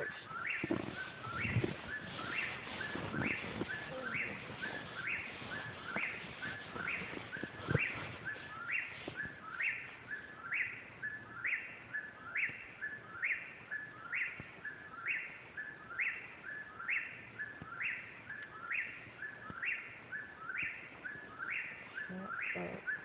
hours. Uh-oh.